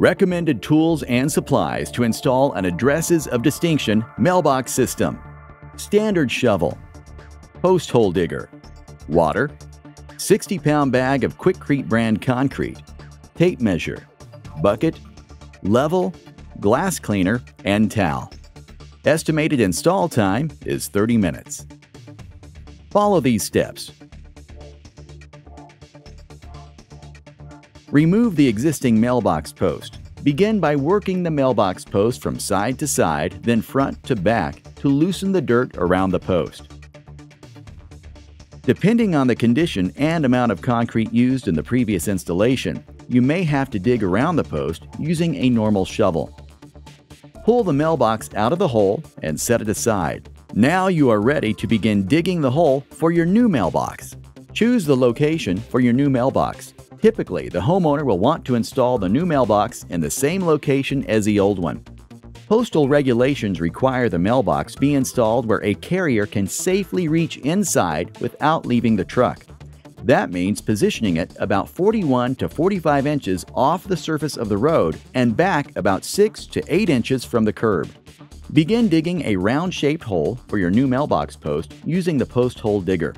Recommended tools and supplies to install an Addresses of Distinction mailbox system. Standard shovel. Post hole digger. Water. 60 pound bag of Quikrete brand concrete. Tape measure. Bucket. Level. Glass cleaner and towel. Estimated install time is 30 minutes. Follow these steps. Remove the existing mailbox post. Begin by working the mailbox post from side to side, then front to back to loosen the dirt around the post. Depending on the condition and amount of concrete used in the previous installation, you may have to dig around the post using a normal shovel. Pull the mailbox out of the hole and set it aside. Now you are ready to begin digging the hole for your new mailbox. Choose the location for your new mailbox. Typically, the homeowner will want to install the new mailbox in the same location as the old one. Postal regulations require the mailbox be installed where a carrier can safely reach inside without leaving the truck. That means positioning it about 41 to 45 inches off the surface of the road and back about 6 to 8 inches from the curb. Begin digging a round-shaped hole for your new mailbox post using the post hole digger.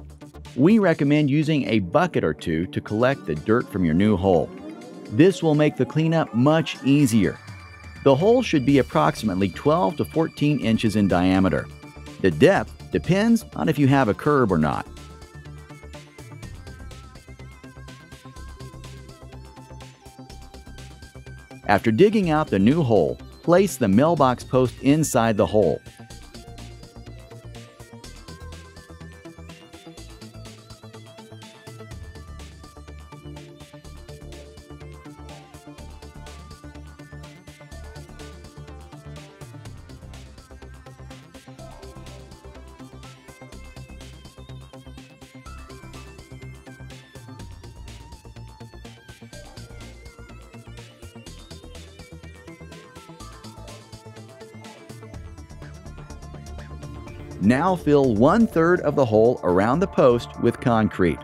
We recommend using a bucket or two to collect the dirt from your new hole. This will make the cleanup much easier. The hole should be approximately 12 to 14 inches in diameter. The depth depends on if you have a curb or not. After digging out the new hole, place the mailbox post inside the hole. Now fill one third of the hole around the post with concrete.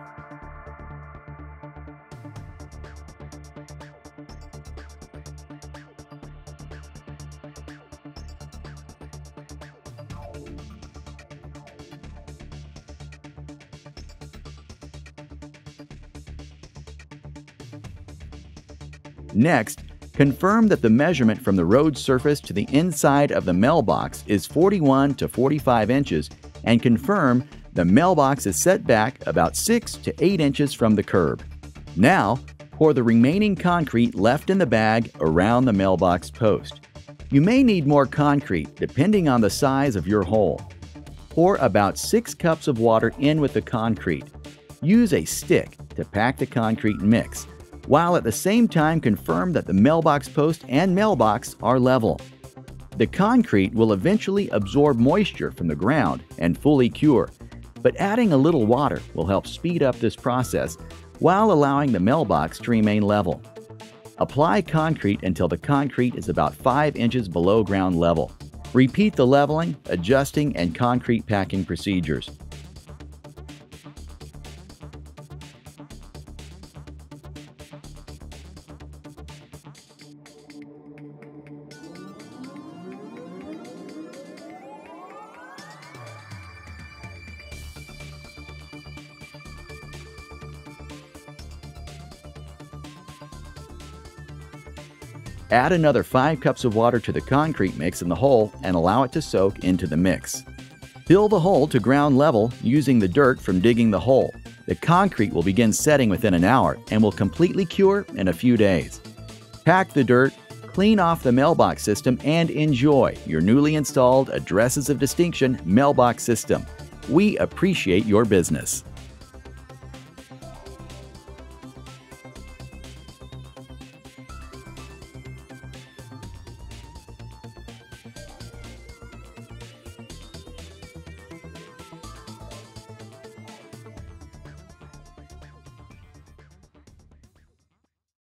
Next, Confirm that the measurement from the road surface to the inside of the mailbox is 41 to 45 inches and confirm the mailbox is set back about 6 to 8 inches from the curb. Now, pour the remaining concrete left in the bag around the mailbox post. You may need more concrete depending on the size of your hole. Pour about 6 cups of water in with the concrete. Use a stick to pack the concrete mix while at the same time confirm that the mailbox post and mailbox are level. The concrete will eventually absorb moisture from the ground and fully cure, but adding a little water will help speed up this process while allowing the mailbox to remain level. Apply concrete until the concrete is about 5 inches below ground level. Repeat the leveling, adjusting, and concrete packing procedures. Add another 5 cups of water to the concrete mix in the hole and allow it to soak into the mix. Fill the hole to ground level using the dirt from digging the hole. The concrete will begin setting within an hour and will completely cure in a few days. Pack the dirt, clean off the mailbox system, and enjoy your newly installed Addresses of Distinction mailbox system. We appreciate your business.